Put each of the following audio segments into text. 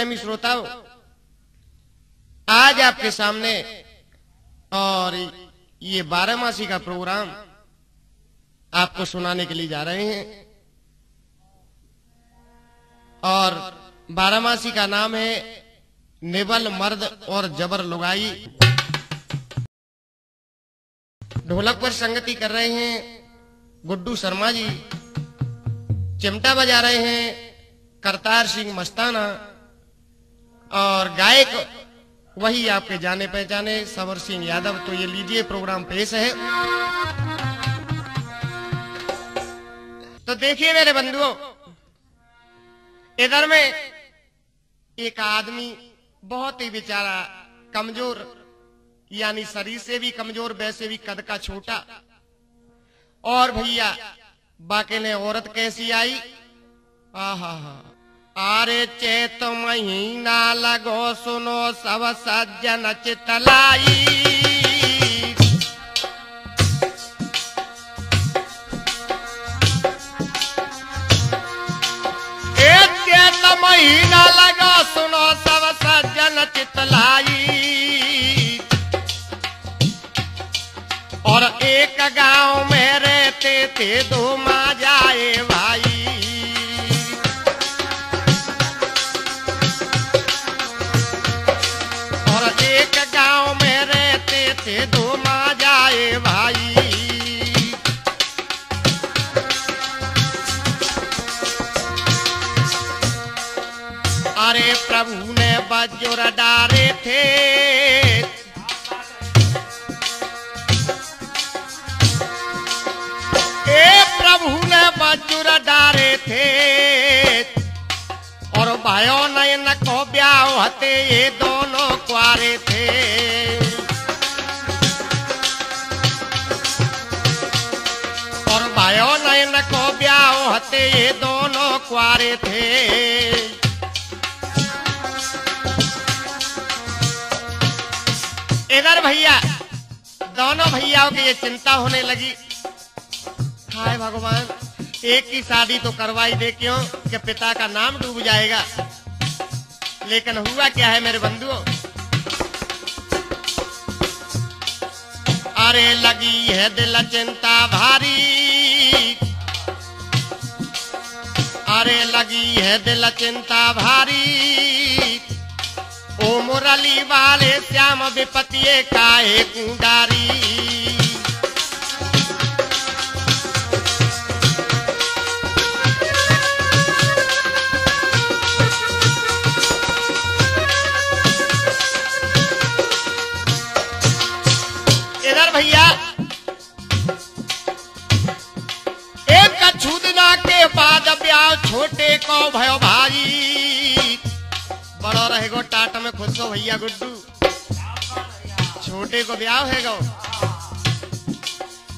प्रेमी श्रोताओं, आज आपके सामने और ये बारहमासी का प्रोग्राम आपको सुनाने के लिए जा रहे हैं। और बारहमासी का नाम है निबल मर्द और जबर लुगाई। ढोलक पर संगति कर रहे हैं गुड्डू शर्मा जी, चिमटा बजा रहे हैं करतार सिंह मस्ताना और गायक वही आपके जाने पहचाने सवर सिंह यादव। तो ये लीजिए, प्रोग्राम पेश है। तो देखिए मेरे बंधुओं, इधर में एक आदमी बहुत ही बेचारा कमज़ोर, यानी शरीर से भी कमज़ोर, वैसे भी कद का छोटा। और भैया, बाकी ने औरत कैसी आई? आहा आरे चेत महीना लगो सुनो सब सज्जन चितलाई। चेत महीना लगो सुनो सब सज्जन चितलाई। और एक गाँव में रहते थे, दो माँ जाए थे। ए प्रभु ने बजुर डारे थे। और भयो नयन को ब्याह हते, ये दोनों कुआरे थे। और भयो नयन को ब्याह हते, ये दोनों कुआरे थे। भैया। दोनों भैयाओं की ये चिंता होने लगी। हाय भगवान, एक की शादी तो करवाई दे क्यों कि पिता का नाम डूब जाएगा? लेकिन हुआ क्या है मेरे बंधुओं? अरे लगी है दिल चिंता भारी। अरे लगी है दिल चिंता भारी। ओ मुरली वाले श्याम विपतिये काहे कुंडारी? भैया। एक कछु दिना के बाद ब्याह छोटे को भयो भाई। बड़ो रहेगो, टाट में खुश हो भैया गुड्डू। छोटे को ब्याह है गो।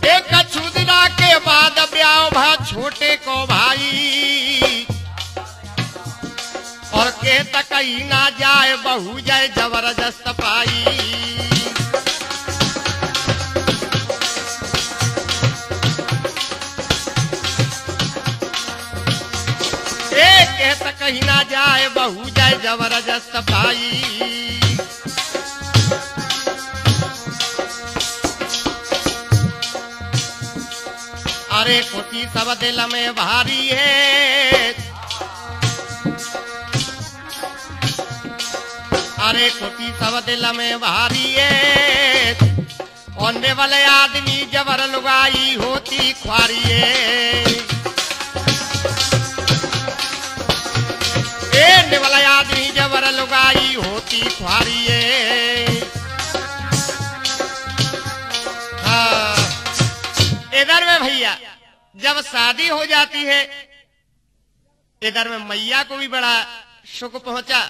एक कछु दिना के बाद ब्याह भा छोटे को भाई। और के तक ना जाए, बहु जाए ज़बरदस्त पाई। कहता कहीं ना जाए, बहू जाए ज़बरदस्त पाई अरे खुशी सब दिल में भारी है। अरे खुशी सब दिल में भारी है। होने वाले आदमी जबर लुगाई होती ख्वारी है। होती ख्वारिए हाँ। इधर में भैया, जब शादी हो जाती है, इधर में मैया को भी बड़ा सुख पहुँचा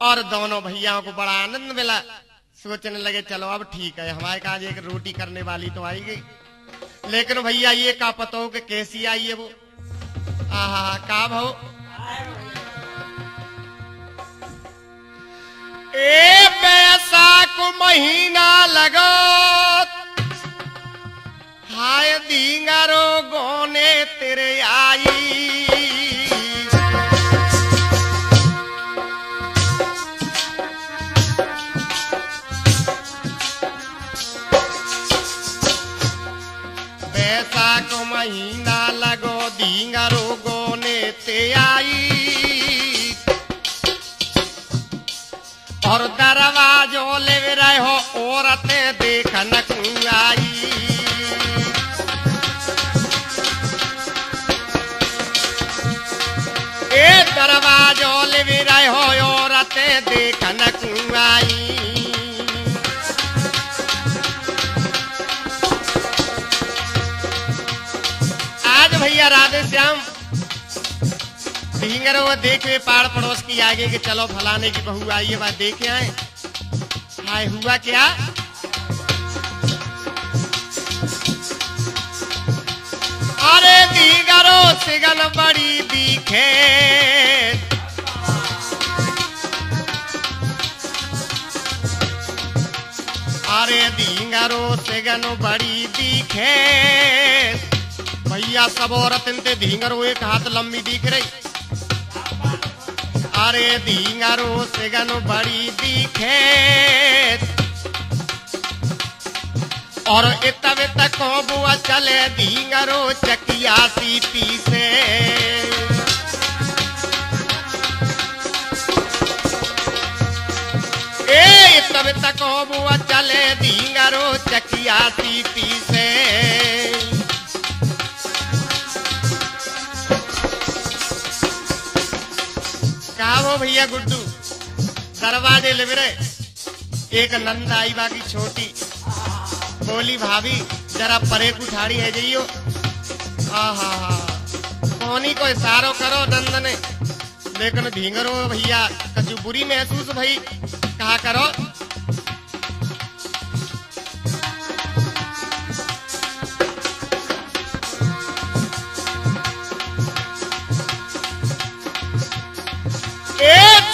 और दोनों भैयाओं को बड़ा आनंद मिला। सोचने लगे, चलो अब ठीक है, हमारे काज एक रोटी करने वाली तो आई गई। लेकिन भैया, ये का पतो कि कैसी आई है वो। आहा, का भाव? ए पैसा को महीना लगत। हाय दींगारो गोने तेरे आई। और दरवाजो ले रहे हो, औरतें देखन आई ए दरवाजो ले रहे औरतें देखन आई आज भैया राधे श्याम ढींगर वो, देखे पाड़ पड़ोस की आगे के चलो फलाने की बहू आई है बात देखे आए हाय, हुआ क्या? अरे दीगरो, सिगन बड़ी दिखे। अरे दींगरो, सिगन बड़ी दिखे। भैया, सब औरत इनते धींगरो एक हाथ लंबी दिख रही। अरे धींगरो सिगन बड़ी दिखे। और इतवे तक बुआ चले धींगरो चकिया सी। पीसे ए इतवे तक बुआ चले धींगरो चकिया सी। कहा वो भैया गुड्डू। दरवाजे लिबरे। एक नंद आई बाकी छोटी। बोली, भाभी, जरा परे को ठाड़ी है जइयो। हाँ हाँ हा। कोनी को इशारो करो नंद ने लेकिन ढींगरो भैया कछु बुरी महसूस भाई? कहा करो?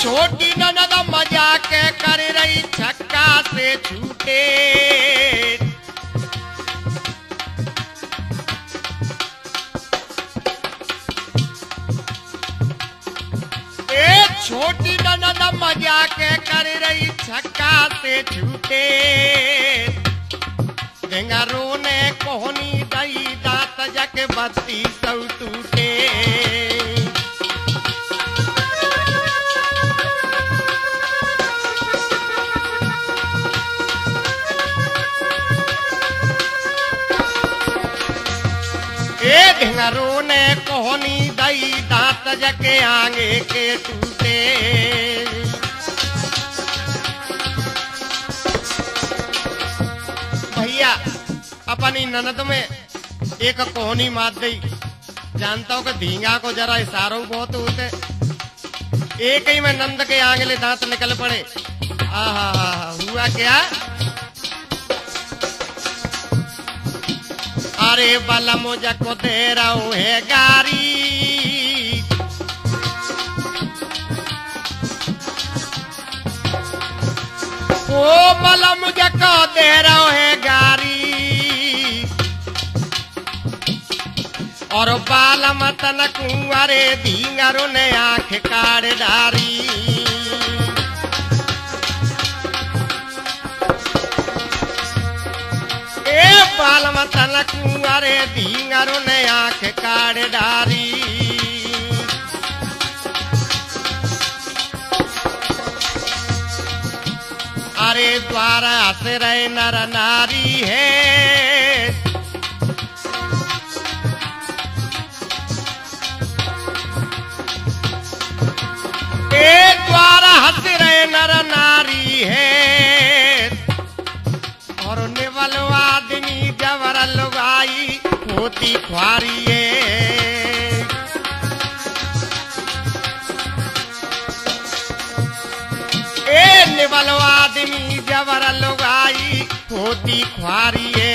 छोटी ननद मज़ाक कर रही छक्का से छूटे। छोटी ननद मज़ाक कर रही छक्का से छूटे। ढेंगरो ने कोहनी दई दांत जक बत्ती सौ ने कोहनी दई दांत जके आगे के टूटे। भैया, अपनी ननद में एक कोहनी मार दी जानता हूँ कि धींगा को जरा इशारों बहुत होते। एक ही में नंद के आंगले दांत निकल पड़े। आहा, हुआ क्या? अरे बला मुझे को दे रहा है गारी। ओ बला मुझे को दे रहा है गारी। और बाल मतन कुंवरे धींगरो ने आँख काड़ डारी। ए बाल मतन कुंवरे धींगरो ने आँख काड़ डारी अरे द्वारा से रहे नर नारी है। होती ख्वारी है।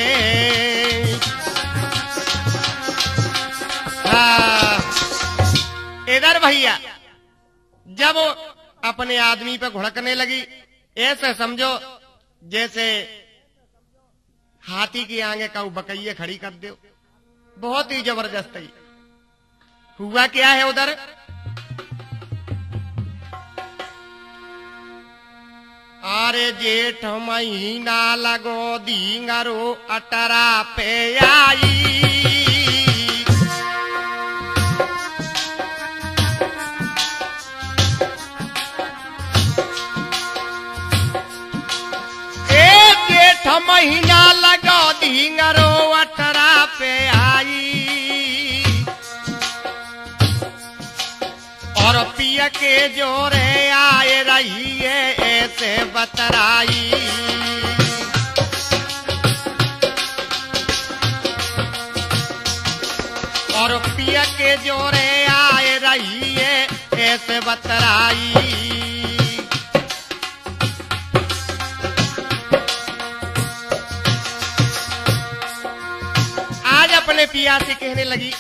इधर भैया, जब वो अपने आदमी पे घुड़कने लगी, ऐसे समझो, जैसे हाथी की आगे का बकैये खड़ी कर दो। बहुत ही ज़बरदस्त हुआ क्या है उधर? अरे जेठ महीना लगो दींगरो अटरा पे आई। महीना लगा दींगरो अटरा पे आई। और पिया के जोरे आए रही है, ऐसे बतराई। और पिया के जोरे आए रही है, ऐसे बतराई। आज अपने पिया से कहने लगी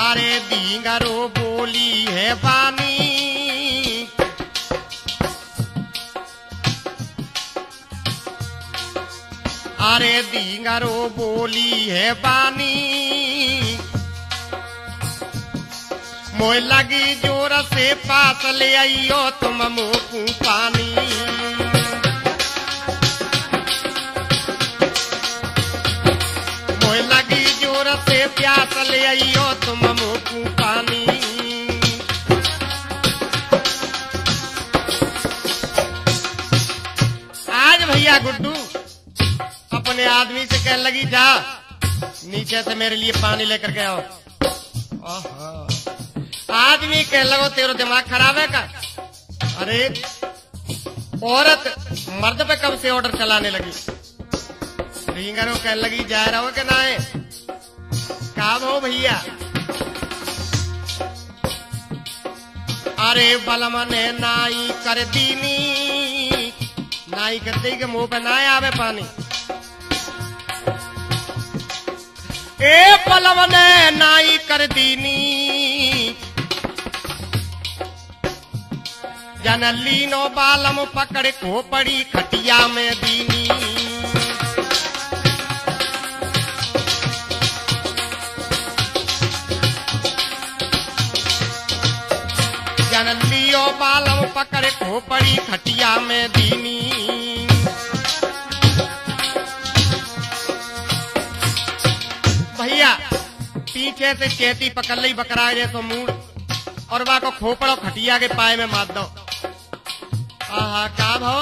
अरे दींगरो बोली है बानी अरे दींगरो बोली है बानी मोय लगी ज़ोर से पास ले आइयो तुम मोकू पानी। ज़ोर से प्यास ले आइयो तुम मोकू पानी। आज भैया गुड्डू, अपने आदमी से कहने लगी, जा, नीचे से मेरे लिए पानी लेकर गया आदमी कह लगो, तेरो दिमाग खराब है का? अरे, औरत मर्द पे कब से ऑर्डर चलाने लगी? रिंगरो कह लगी, जा रहो के ना है काम हो भैया। अरे बलम ने नाई कर दीनी, नाई करते के मुँह पे ना आवे पानी। ए पलव ने नाई कर दीनी जन लीनो बालम पकड़ को पड़ी खटिया में दीनी। लियो बालम पकड़ खोपड़ी खटिया में दीनी। भैया, पीछे से चेती पकड़ ली बकरा जे तो मूड। और बा को खोपड़ो खटिया के पाए में मार दो। आहा, का भो?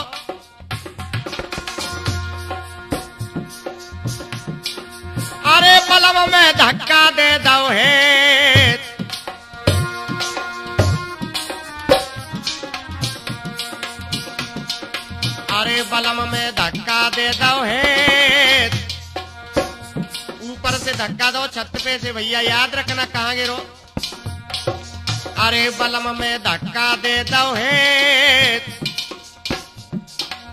अरे पलम में धक्का दे दो हे। अरे बलम में धक्का दे दो हे। ऊपर से धक्का दो, छत पे से। भैया, याद रखना कहा गिरो। अरे बलम में धक्का दे दो हे।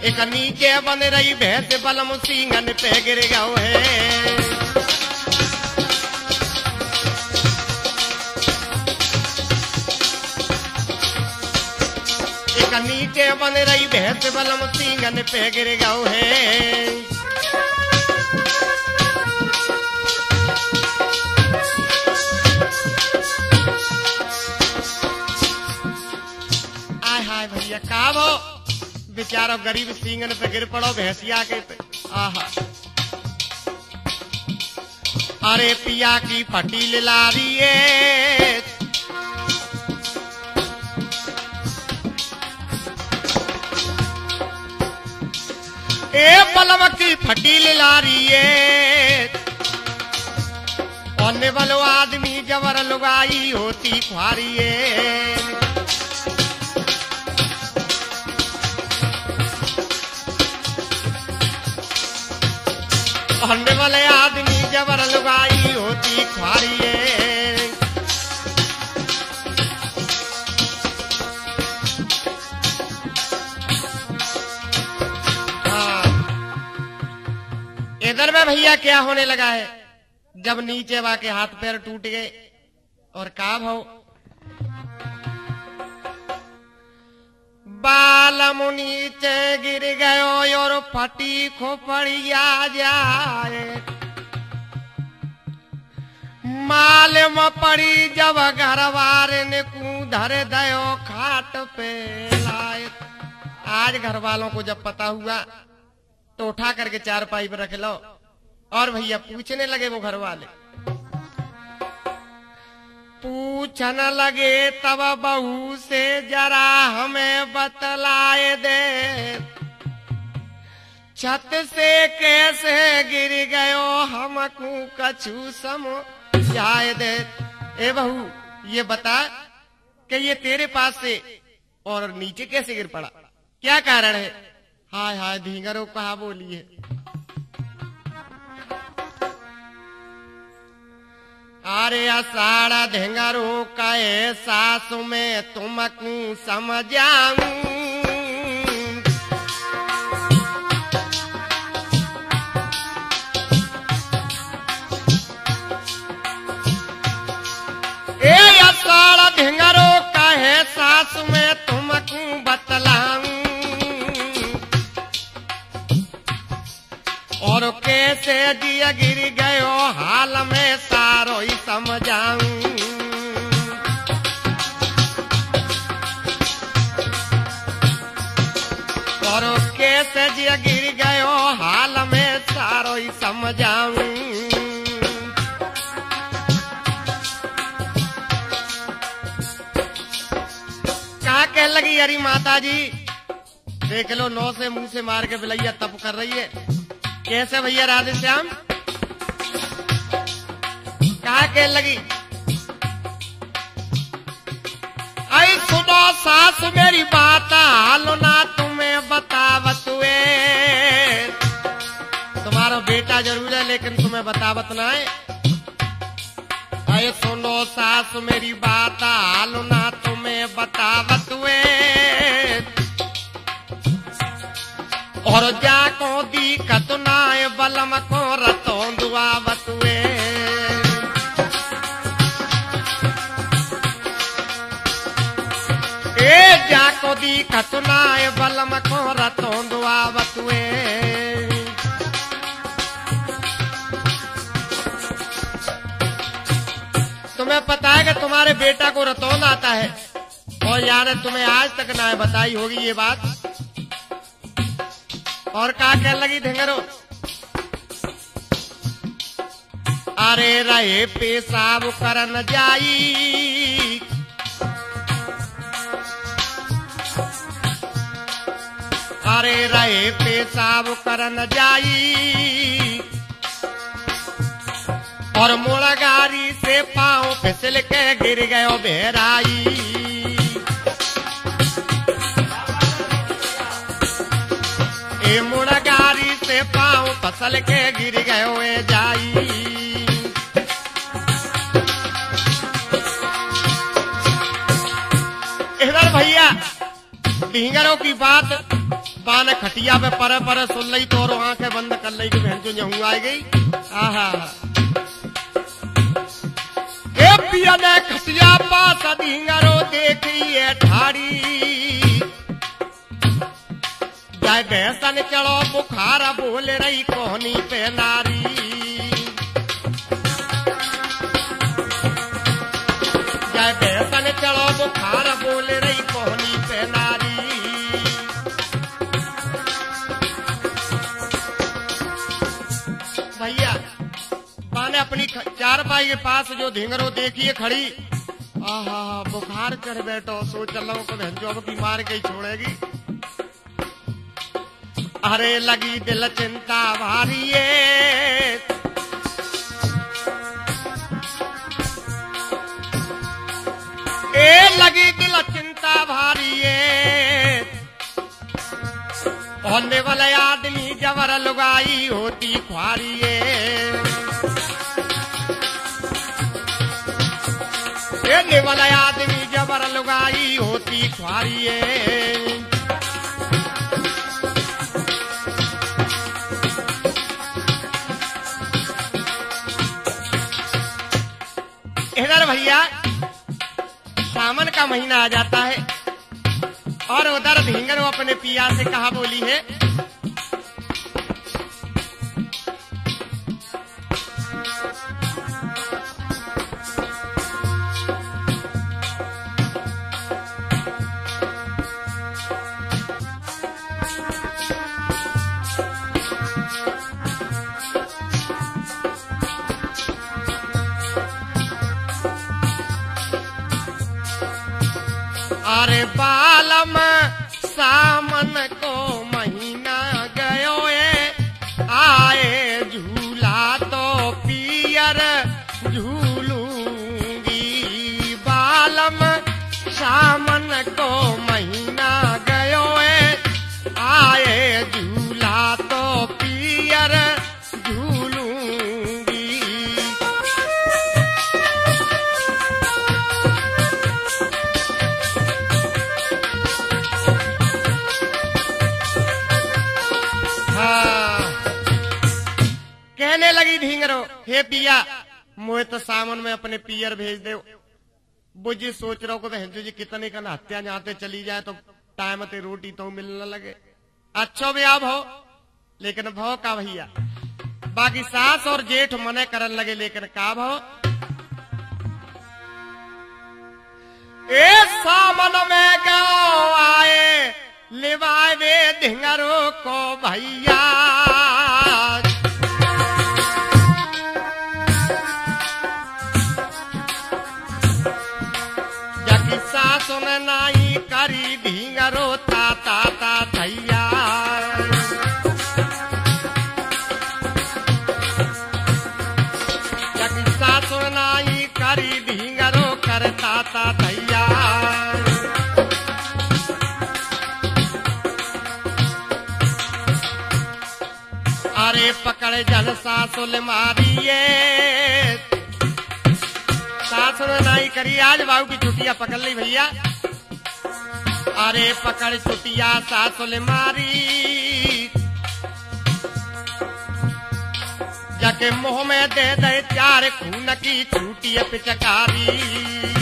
एक नीचे बन रही, भैंस बलम सिंगन पे गिर गो है। नीचे बन रही भैंस बलम सींगन पे गिर गयो है हाय भैया, का बेचारो गरीब सींगन पे गिर पड़ो भैंसिया के पे। आहा। अरे पिया की फटी लारी ए बलम की फटी लारी है वालो आदमी जबर लुगाई होती खुआरी है वाले आदमी जबर लुगाई होती खुआरी भैया, क्या होने लगा है? जब नीचे वा के हाथ पैर टूट गए और का भाव बाल नीचे गिर गयो और फटी खोपड़िया जाए। माल में पड़ी जब घरवार ने कूधर दयो खाट पे लाए। आज घर वालों को जब पता हुआ तो उठा करके चार पाई पर रख लो। और भैया पूछने लगे वो घर वाले। पूछन लगे, तब बहू से जरा हमें बतलाए दे। छत से कैसे गिर गयो, हमकू कछु सम जाए दे। ए बहू, ये बता कि ये तेरे पास से और नीचे कैसे गिर पड़ा? क्या कारण है? हाय हाय धींगरो कहा बोली है। अरे असाड़ा ढेंगरो कहे सासु में तुमकू कहे सासु में और कैसे दिया गिर गयो, हाल में सारो ही समझाऊं। और कैसे दिया गिर गयो, हाल में सारो ही समझाऊं। कहा लगी, अरे माता जी देख लो, नौ से मुँह से मार के बिलैया तप कर रही है। कैसे भैया राधे श्याम कहा कह लगी? आई सुनो सास मेरी बात हालो ना तुम्हें बतावत हुए। तुम्हारा बेटा ज़रूर है, लेकिन तुम्हें बतावत ना है। सुनो सास मेरी बात हालो ना तुम्हें बतावत हुए और जाको दिक्कत नाय बलम को रतो दुआवत हुए ए जाको दिक्कत नाय बलम को रतो दुआवत हुए तुम्हें पता है कि तुम्हारे बेटा को रतौन आता है। और यार, तुम्हें आज तक ना बताई होगी ये बात। और का कह लगी ढेंगरो? अरे रहे पेशाब करन जाई। अरे रहे पेशाब करन जाई। और मुड़गारी से पाँव फिसल के गिर गयो बेराई। ए मुड़गारी से पाँव फ़सल के गिर गयो ए जाई। इधर भैया, ढींगरों की बात बान खटिया पे पर पर सुन ली तो और आँखें बंद कर ली कि बहन जो यहूं आ गई। आहा। पिया ने पास ढींगरो देखिए ठाड़ी। जय भैंसन चढ़ो, बुखार बोल रही कोहनी पे नारी। जय भैंसन चढ़ो, बुखार बोल रही कोहनी पे नारी। भैया, माने अपनी चार चारपाई के पास जो ढींगरो देखिए खड़ी, आहा, बुखार चढ़ बैठो, सोच चल हूँ कि की मार के छोड़ेगी। अरे लगी दिल चिंता भारी ए, लगी दिल चिंता भारी होने वाले आदमी जबर लुगाई होती ख्वारी है वाला आदमी जबर लुगाई होती ख्वारी इधर भैया, सावन का महीना आ जाता है और उधर भिंगन अपने पिया से कहा बोली है अपने पियर भेज दे बुझी सोच रहा को बहन जी कितने का हत्या जाते चली जाए तो टाइम ते रोटी तो मिलने लगे। अच्छो भी आप हो, लेकिन भव का भैया। बाकी सास और जेठ मने करन लगे, लेकिन का भव ए सामन में गाँव आए, लिवाए वे ढिंगरो को भैया। पकड़ जन सासुल मारिए। सास ने नहीं करी आज बाबू की छुट्टियाँ पकड़ ली भैया। अरे पकड़ छुट्टिया सासुल मारी। जाके मुँह में दे दे चार खून की छूटी पिचकारी।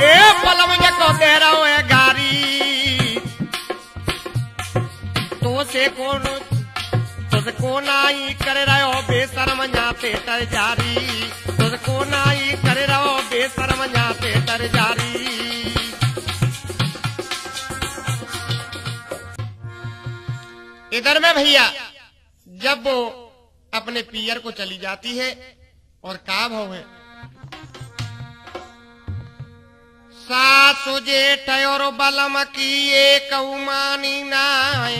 ए पलम जको दे रहो है गारी तो से कौन तो से को नाई करे रहो बेशरम जाते तर जारी। तो से को नाई करे रहो बेशरम जाते तर जारी। इधर में भैया, जब वो अपने पियर को चली जाती है और का भाव है सासु जेठ और बलम की एक उमानी नाय।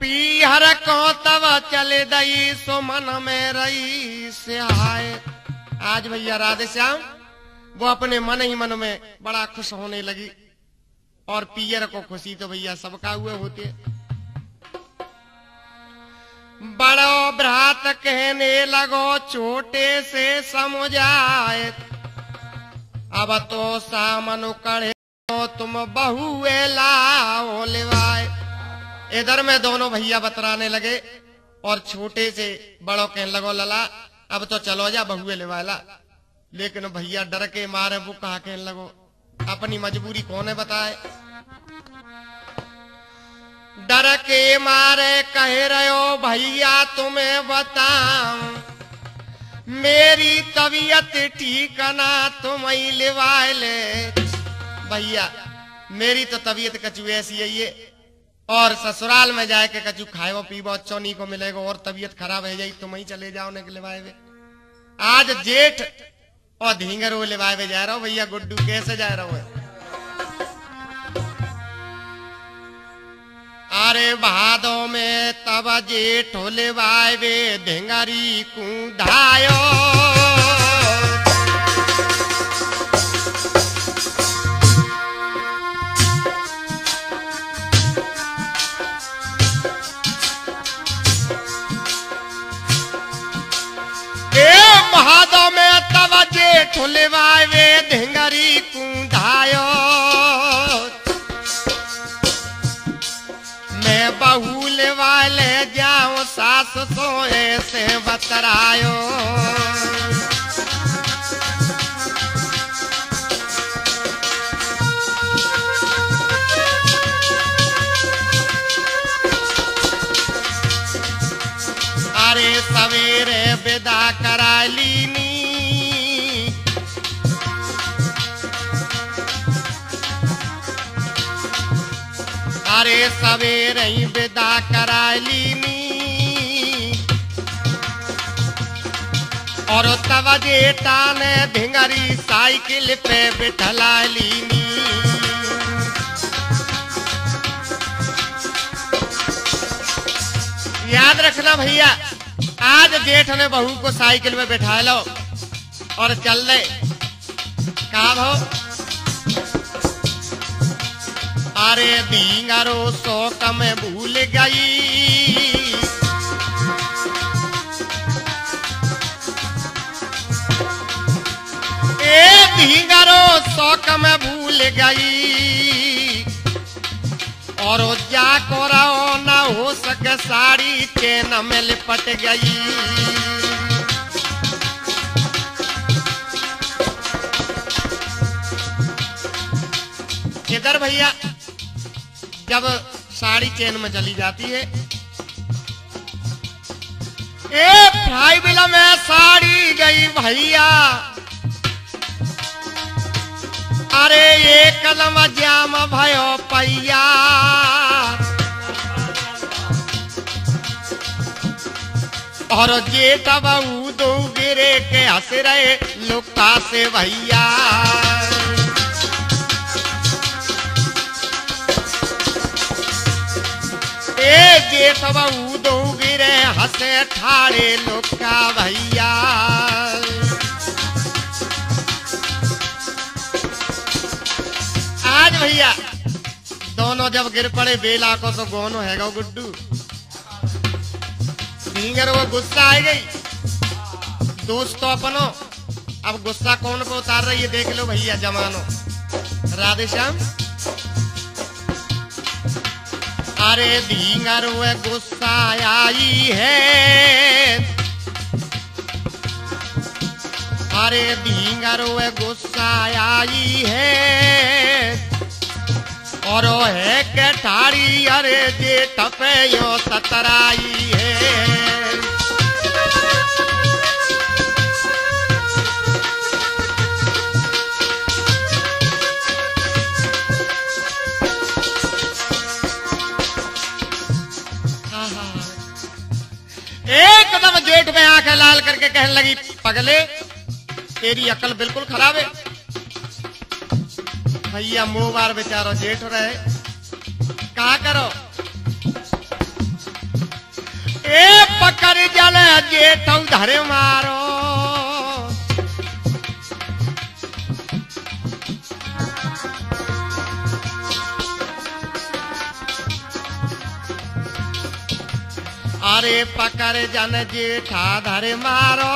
पीहर को तब चले दई सो मन में रही से हाय आज भैया राधे श्याम, वो अपने मन ही मन में बड़ा खुश होने लगी। और पियर को खुशी तो भैया सबका हुए होते। बड़ो भ्रात कहने लगो, छोटे से समझाए। अब तो सामन कड़े तुम बहुए लाओ इधर में दोनों भैया बतराने लगे और छोटे से बड़ो कहने लगो, लला, अब तो चलो जा बहुए लेवाला। लेकिन भैया डर के मारे वो कहा कहने लगो। अपनी मजबूरी कौन है बताए? डर के मारे कह रहे हो, भैया तुम्हें बताऊँ मेरी तबीयत ठीक ना, तुम ले। भैया, मेरी तो तबीयत कचू ऐसी है ये। और ससुराल में जाए के कचू खाए पीबो नहीं को मिलेगा, और तबीयत खराब है जाई, तुम ही चले जाओ ने लिवाए वे आज जेठ और धींगर वो लिवाए वे जा रहा हूँ, भैया, गुड्डू, कैसे जा रहा हूँ? अरे भादो में तब जेठ लिवाए वे ढेंगरी कुधायो भादो में तब जेठ लिवाए वे ढेंगरी वाले जाऊं सास सोए से बतरायो। अरे सवेरे विदा करा सवेरे ही विदा करा लीनी। और तब जेठा ने भिंगरी साइकिल पे बिठला लीनी। याद रखना भैया, आज जेठ ने बहू को साइकिल में बैठा लो और चल दे। कहा भो अरे दींगारो शोक में भूल गई। ए शौक में भूल गई। और जा को रहो न हो सके साड़ी चेन में लिपट गई। इधर भैया? जब साड़ी चेन में चली जाती है। ए फ्राई बिल में साड़ी गई भैया। अरे ये कलम जाम भयो पैया। और जे तब दो गिरे के हंस रहे लुका से भैया। ए जे हंसे ठाड़े लुका भैया। आज भैया, दोनों जब गिर पड़े, बेला को तो गोनो है गो गुड्डू। ढींगर वो गुस्सा आ गई। दोस्त अपनो, अब गुस्सा कौन पे उतार रही है, देख लो भैया जमानो। राधे श्याम अरे धींगर वे गुस्सा आई है। अरे धींगर वे गुस्सा आई है। और है के ठाड़ी, अरे जे टपे यो सतराई है। जेठ में आँखें लाल करके कहने लगी, पगले, तेरी अकल बिल्कुल खराब है। भैया, मुँह बार बेचारो जेठ रहे। कहा करो? ए, पकड़ जल जेठ धरे मारो। अरे पकड़ जन जेठा धर मारो।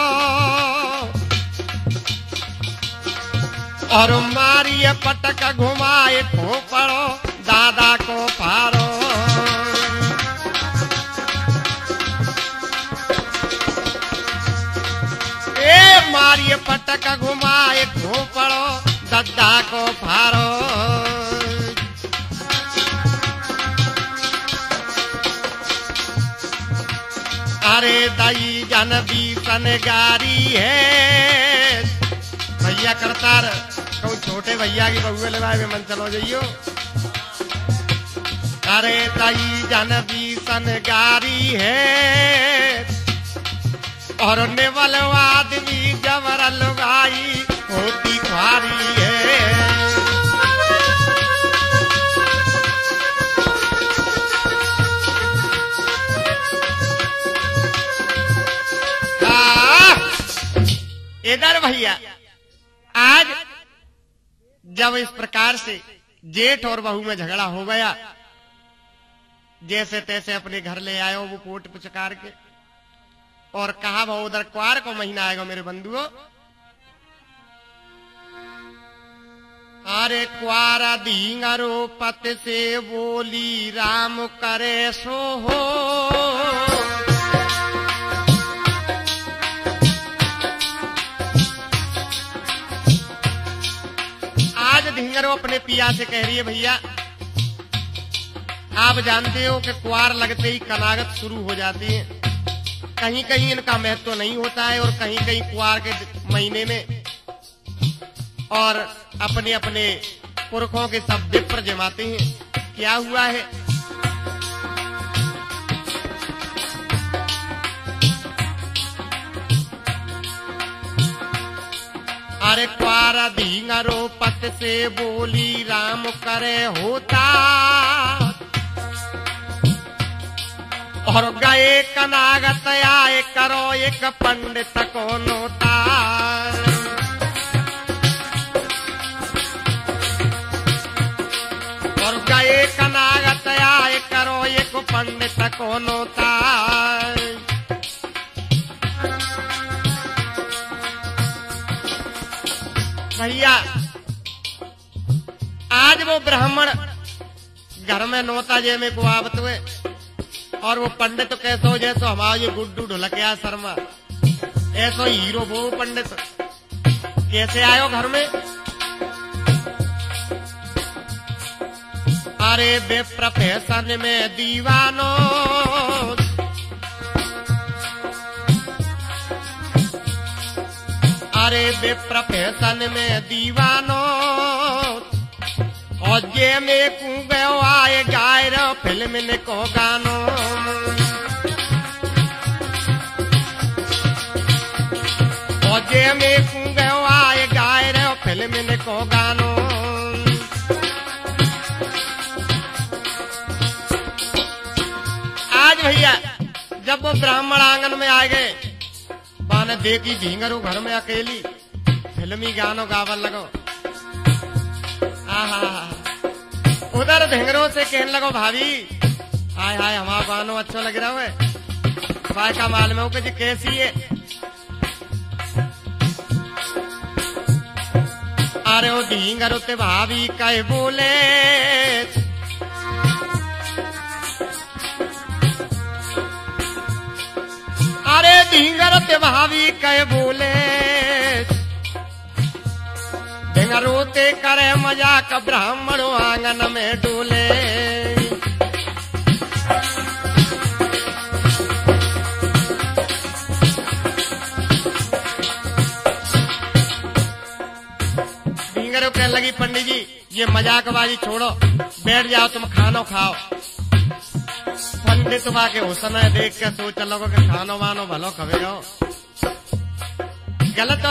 और मारिए पटक घुमाए को पड़ो दादा को फारो। ए, मारिए पटक घुमाए को पड़ो दादा को फारो। अरे दई जन बीसन गारी है। भैया करतार, कहूँ छोटे भैया की बहुए लगाए में मन चलो जाइयो। अरे तई जन बीसन गारी है। और नेवल आदमी जबर लुगाई होती खारी है। इधर भैया, आज जब इस प्रकार से जेठ और बहू में झगड़ा हो गया, जैसे तैसे अपने घर ले आयो वो कोट पुचकार के, और कहा भाव उधर क्वार को महीना आएगा मेरे बंधुओं? अरे क्वारा धींगरो पत से बोली, राम करे सो हो। ढींगरो अपने पिया से कह रही है, भैया, आप जानते हो कि कुआर लगते ही कलागत शुरू हो जाती है। कहीं कहीं इनका महत्व नहीं होता है और कहीं कहीं कुआर के महीने में और अपने अपने पुरखों के सब पर जमाते हैं। क्या हुआ है? अरे क्वारा धींगरो पत से बोली राम करे होता। और गए कनागत आए करो एक पंडित को नोता। और गए कनागत आए करो एक पंडित को नोता। भैया आज वो ब्राह्मण घर में नोता जे में को हुए, और वो पंडित तो कैसो जैसो हमारा ये गुड्डू ढुलकिया शर्मा। ऐसो हीरो वो पंडित। कैसे आयो घर में? अरे बे प्रोफेशन में दीवानो। अरे बे प्रोफेशन में दीवानो और जे में कू गयो आए गाय रो फ़िल्म ने को गानो। और जे में कू आए गाय रो फ़िल्म को गानो। आज भैया, जब वो ब्राह्मण आँगन में आ गए बाने देखी झींगरू घर में अकेली। फिल्मी गानो गावन लगो। आहा उधर ढेंगरों से कहने लगो, भाभी, हाय हाय, हमारा गानो अच्छा लग रहा है। भाई का मालूम है कि कैसी है? अरे वो ढींगरो ते भाभी कहे बोले अरे ढींगर ते भाभी कहे बोले। ढींगरो ते करे मज़ाक ब्राह्मणों आँगन में डोले। ढींगरो कहने लगी पंडित जी, ये मज़ाक मजाकबाजी छोड़ो। बैठ जाओ, तुम खानो खाओ। पंडित उस समय देख के सोच लोगो के खानो वानो भलो खबे हो। गलत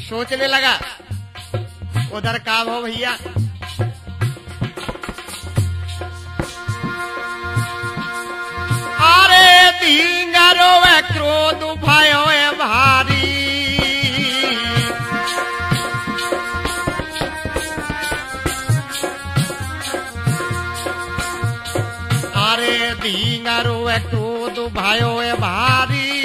सोचने लगा। उधर काम हो भैया। भयो है भारी।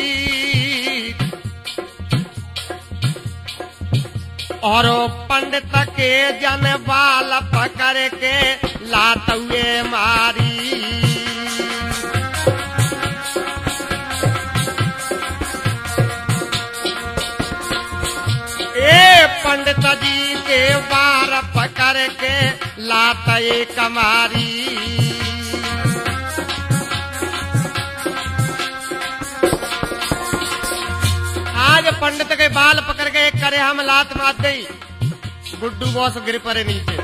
और पंडित के जन बाल पकड़ के लातुए मारी। ए पंडित जी के बार पकड़ के लाते कमारी। आज पंडित के बाल पकड़ के एक करे हम लात मार दई गुड्डू बॉस गिर पड़े नीचे।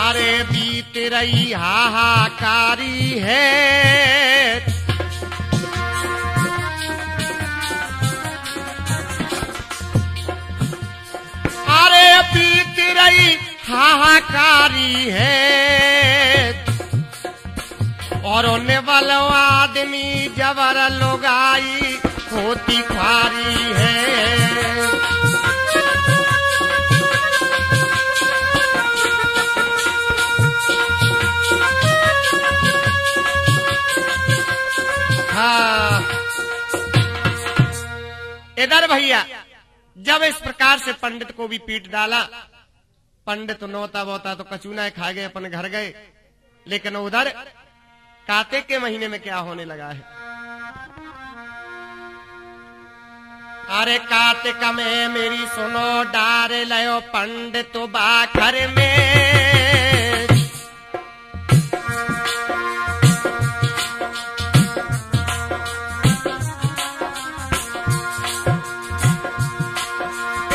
अरे बीत रही हाहाकारी है। अरे बीत रही हाहाकारी है। और वाला आदमी जबर लोगाई होती खारी है। हाँ। इधर भैया, जब इस प्रकार से पंडित को भी पीट डाला, पंडित नोता बोता तो कचूना खा गए, अपन घर गए, लेकिन उधर काते के महीने में क्या होने लगा है? अरे कार्तिक में मेरी सुनो, डार लयो पंडित बाखर में।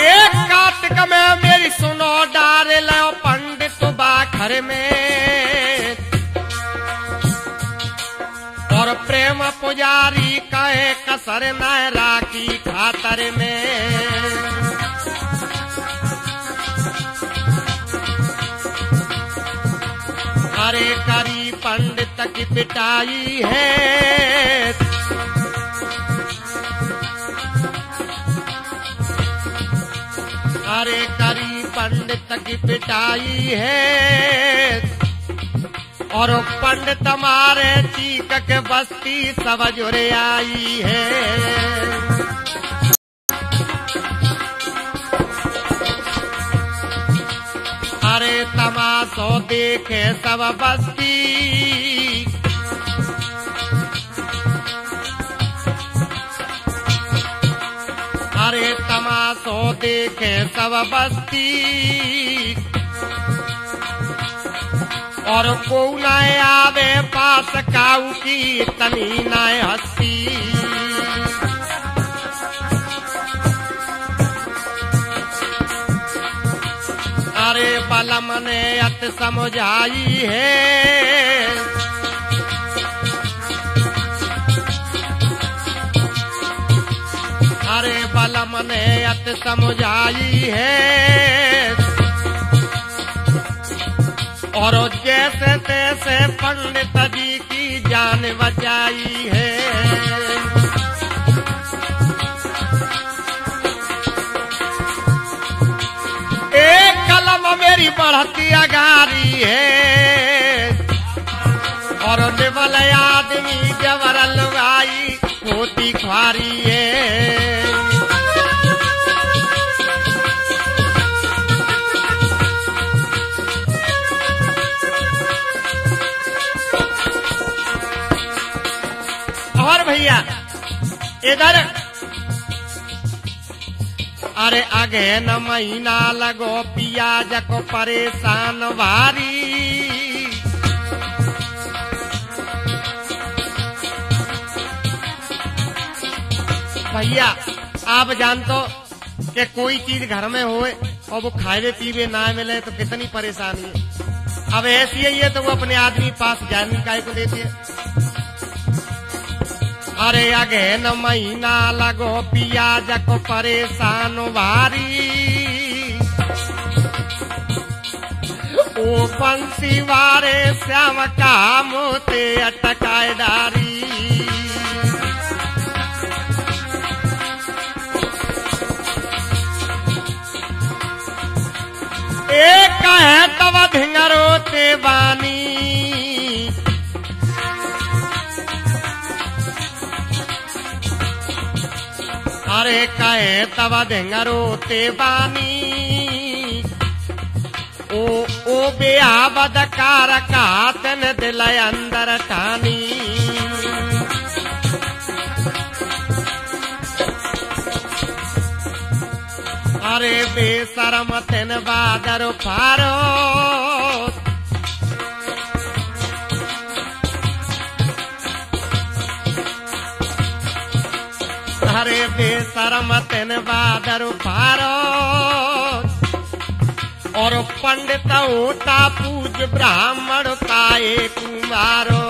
एक कार्तिक में मेरी सुनो, डार लयो पंडित बाखर में। पुजारी कहे, कसर न राखी खातर में। अरे करी पंडित की पिटाई है। अरे करी पंडित की पिटाई है। और पंड तुम्हारे चीक के बस्ती सब रे आई है। अरे तमाशो देखे सब बस्ती। अरे तमाशो देखे सब बस्ती। और को आवे पास काऊ की तनी न हसी। अरे बलम ने अत समझाई है। अरे बलम ने अत समझाई है। और जैसे तैसे पंडित जी की जान बचाई है। एक कलम मेरी बढ़ती अगारी है। और निबल आदमी जबर भैया। इधर। अरे आगे न महीना लगो पियाज को परेशान भारी भैया, आप जानतो कि कोई चीज़ घर में होए और वो खाए, पीवे, ना मिले तो कितनी परेशानी है। अब ऐसी ही है तो वो अपने आदमी पास जानी काय को देती है। अरे अगेन महीना लगो पिया जक परेशान वारी। ओ बंसी वारे श्याम का मोते तब ढेंगरो ते बानी ओ ओ बिया बदकार का तन दिल अंदर ठानी अरे बेसरम तेन बादर फारो। हरे बेसरम तेन बादर फारो और पंडित होता पूज ब्राह्मण काए कुमारो।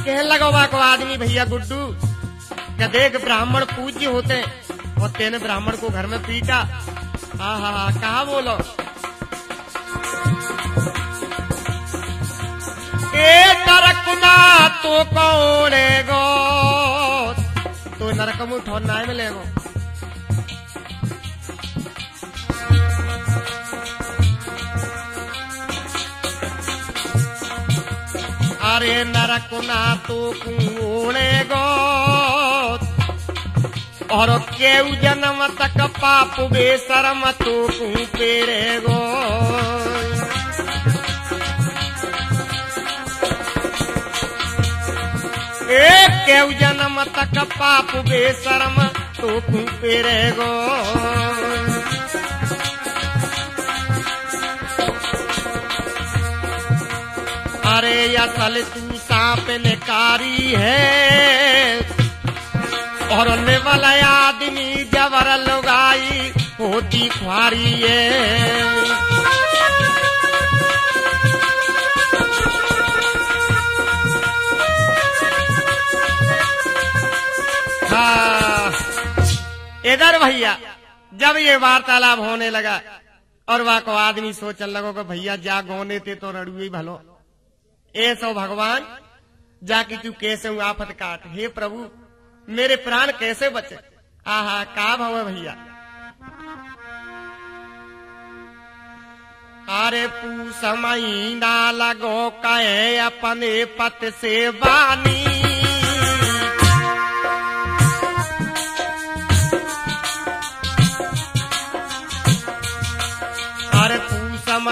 कह लगवा को आदमी भैया गुड्डू क्या देख ब्राह्मण पूज्य होते और तेने ब्राह्मण को घर में पीटा। हाँ हाँ हाँ कहा बोलो? ए नरकुना तो कौने गो? तो नरक में ठोरना है मिलेगो अरे नरकुना तो कूणे गो? और केउ जन्म तक पाप बेसरम तो कू पेरे एक केउ जन्म तक पाप बेसरम तो कू पेरे गो। अरे, असल तू सांप निकारी है और निवल आदमी जबर लुगाई होती खुआरी है। इधर भैया, जब ये वार्तालाप होने लगा, और वह को आदमी सोचने लगो कि भैया जा गोने थे तो रड़ुई भलो। ए सो भगवान, जाकी तू कैसे हूँ आफत काट। हे प्रभु, मेरे प्राण कैसे बचे? आहा, का भव भैया? अरे पू समय ना लगो कहे अपने पत से बानी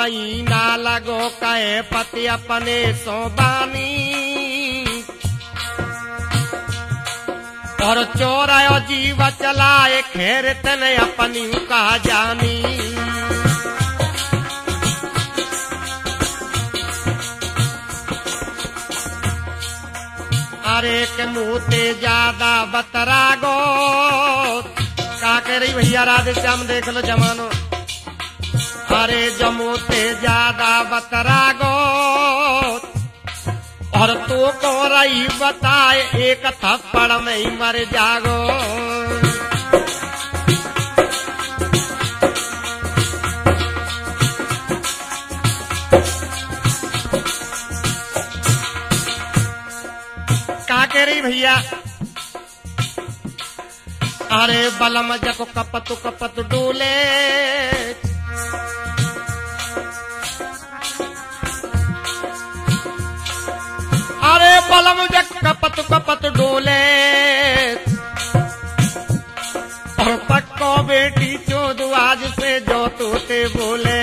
महीना लगो कहे पति अपने सोबानी और चोरायो जीव चलाए, खेर तने अपनी का जानी। अरे के मुँह ते ज़्यादा बतरा गो का कह रही भैया राधे श्याम, देख लो जमानो। अरे जमो ते ज़्यादा बतरा गो और तू को रही बताए, एक थप्पड़ में ही मर जागो। का भैया, अरे बलम जको कपत कपत डोले। बलम जक कपत कपत डोले। और पक्को बेटी चोद आज से जो तोते बोले।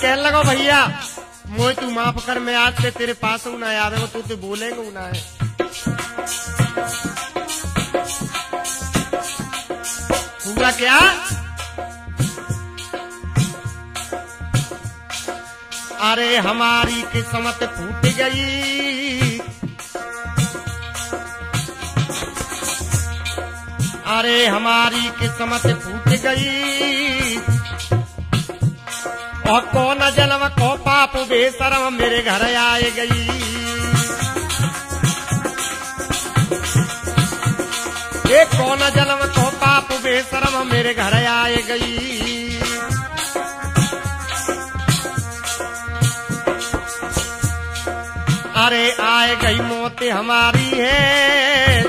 कह लगो, भैया मोए तू माफ़ कर, मैं आज से तेरे पास हूँ, ना याद है तू तो बोलेंगे ना है। हुआ क्या? अरे हमारी किस्मत फूट गई। अरे हमारी किस्मत फूट गई। और कौन जन्म को पाप बेसरम मेरे घर आए गई। ये कौन जलम को बेसरम मेरे घर आए गई। अरे आए गई मौत हमारी है।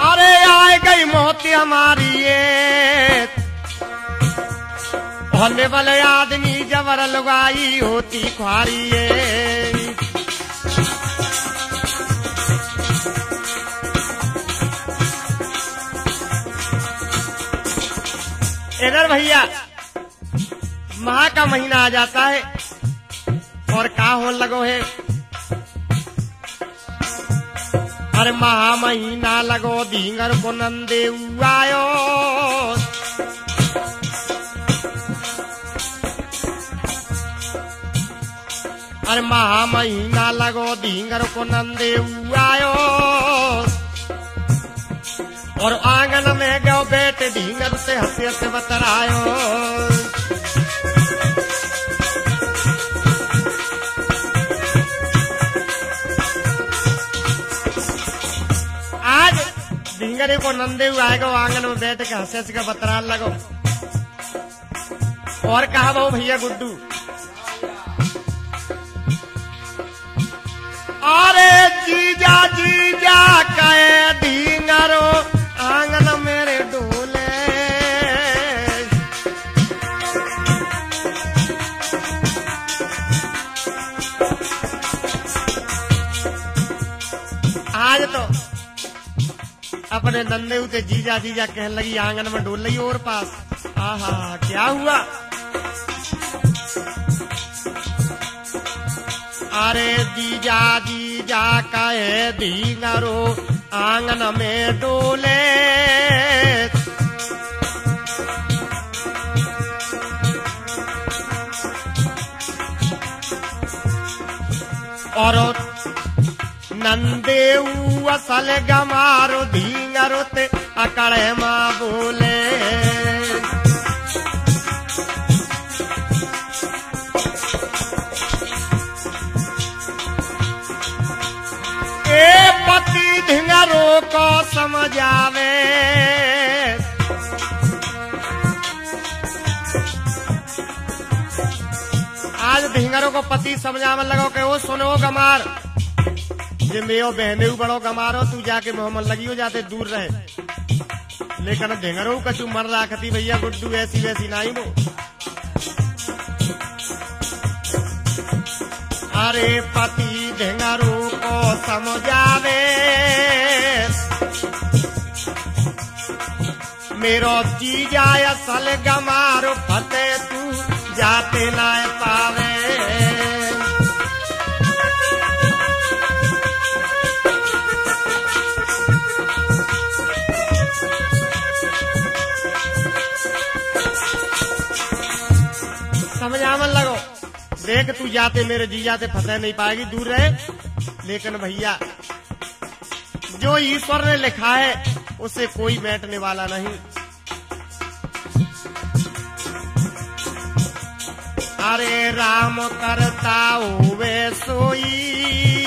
अरे आए गई मौत हमारी है। होने वाले आदमी जबर लगाई होती खुआरी ये इधर भैया माह का महीना आ जाता है और का हो लगो है? अरे महा महीना लगो धींगर को नंदे आयो अरे महा महीना लगो धींगर को नंदे आयो और आँगन में गयो बेटे ढींगर से हंसे हंसे बतरायो। आज ढींगरे को नंदे हुए आएगा आँगन में बैठ के हंसे का बतरा लगो। और कहा बहु भैया गुड्डू? अरे जीजा जीजा कहे ढींगरो तो अपने नंदे उते जीजा जीजा कहने लगी, आँगन में डोल रही और पास। आहा, क्या हुआ? अरे जीजा जीजा कहे धींगरो आँगन में डोले। और नंदेऊ असल गमारो धींगरो ते अकड़े माँ बोले। ए पति धिंगरो को समझावे आज धिंगरो को पति समझावन लगो के वो सुनो गमार। जे मेयो बहने बड़ो गमारो तू जाके मोहम्मद लगी हो जाते, दूर रहे। लेकिन ढेंगरो कछु मर राखती भैया, गुड्डू ऐसी वैसी नहीं वो अरे पति ढेंगरू को समझावे। मेरो जीजा असल गमारो फते तू जाते ना पावे। समझावन लगो। देख तू जाते, मेरे जी जाते फसे नहीं पाएगी, दूर रहे। लेकिन भैया, जो ईश्वर ने लिखा है, उसे कोई बैठने वाला नहीं। अरे राम करता हुए सोई।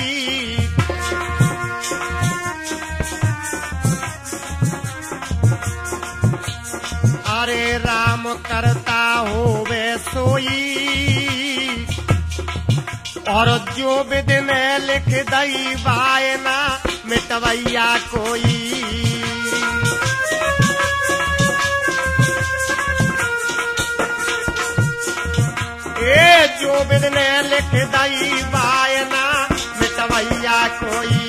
अरे राम करता हो वे सोई। और जो विद में लिख दई वायना मिटवैया कोई। ए, जो विद ने लिख दई वायना मिटवैया कोई।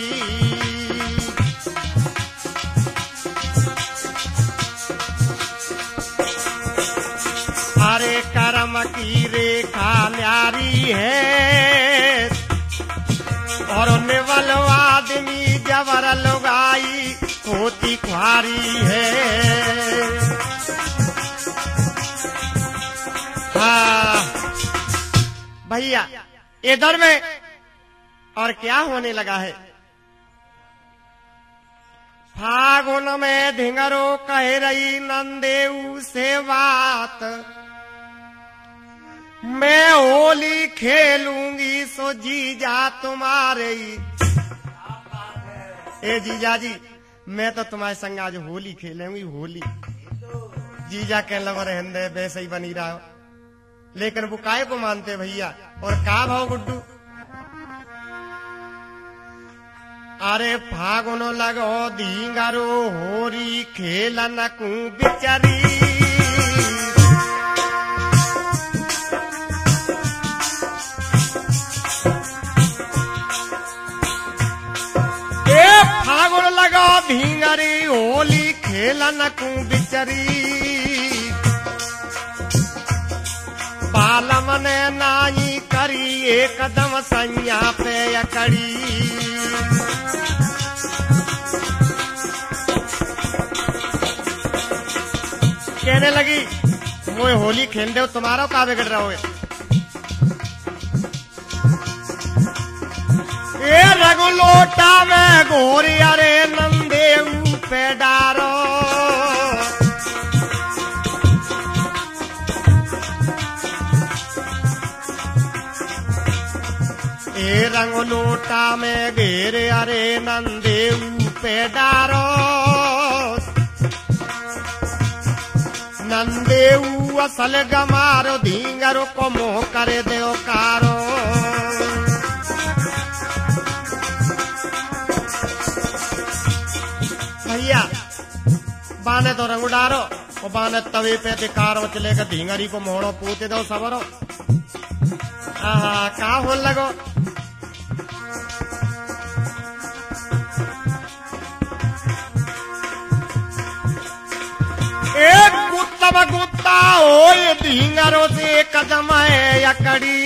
और आदमी जबर लुगाई होती खुआरी है। हाँ। भैया, इधर में और क्या होने लगा है? फागुन में धिंगरो कह रही नंदेऊ से बात। मैं होली खेलूँगी, सो जीजा तुम्हारे ए जीजा जी, मैं तो तुम्हारे संग आज होली खेलूँगी, होली। जीजा के लवर हिंदे, वैसे ही बनी रहा। हो लेकिन वो काय को मानते भैया? और का भाव गुड्डू? अरे फागुन लगो दींगारो होरी, खेलन कू बिचरी। ढींगरी होली खेलन कू बिचरी। बालम ने नाई करी, एकदम सैया पे अकड़ी। कहने लगी वो होली खेल दे तुम्हारा का बिगड़ रहा हो ए रघु लोटा में घोरी अरे नंदे पे डारो ए रंग लोटा में घेरे, अरे नंदे पे डारो नंदेऊ असल गमारो, धींगरो को मोह करे दो कारो बाने तो रंग डारो और बाने तवे पे दिकारो चलेगा धींगरी को मोड़ो, पूते दो सबरो आहा, का हो लगो? एक गुत्तम गुत्ता हो ये धींगरों से कदम है यकड़ी।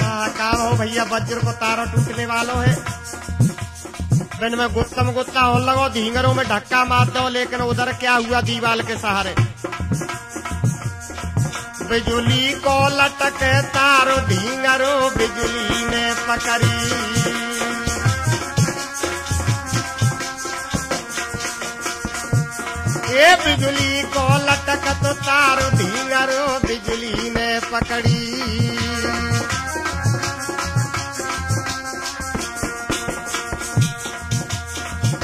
हाँ का हो भैया वज्र को तारो टूटने वालों है? दिन में गुत्तम गुत्ता हो लगो, धींगरों में धक्का मार दो, लेकिन उधर क्या हुआ दीवाल के सहारे? बिजली को लटक तारो, धींगरो बिजली ने पकड़ी। ये बिजली को लटक तो तार, धींगरो बिजली ने पकड़ी।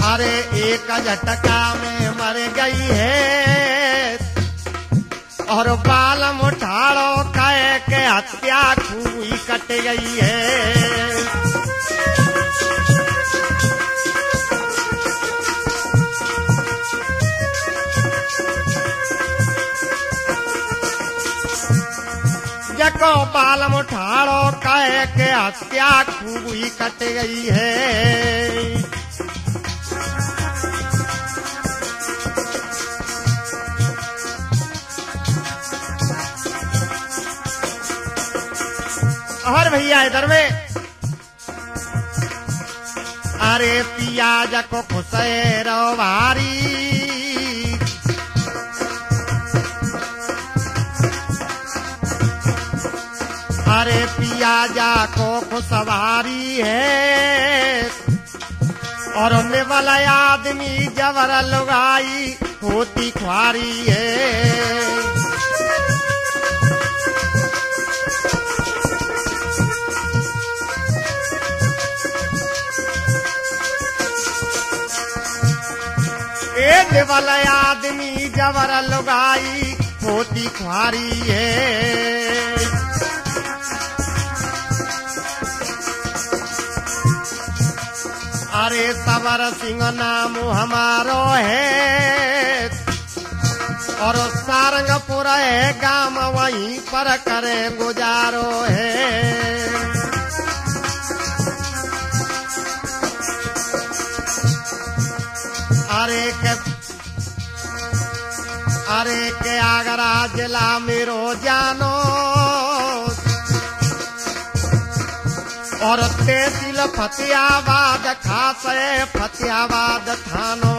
अरे एक झटका में मर गई है। और बाल मुठाड़ो कह के हत्या खूब कट गई है। को बालम उठाड़ो कहे के हत्या खूब ही कट गई है। और भैया इधर में। अरे पियाज को खुशेरो भारी। अरे पियाजा को खुशवारी है। और उनने वाला आदमी जबर लुगाई, होती खुआरी है। ए देवल आदमी जबर लुगाई होती खुआरी है। अरे सबर सिंह नाम हमारो है। और सारंगपुर है, गाँव वहीं पर करे गुजारो है। अरे के आगरा जिला मेरो जानो। और तहसील फतियाबाद खास फतियाबाद थानो।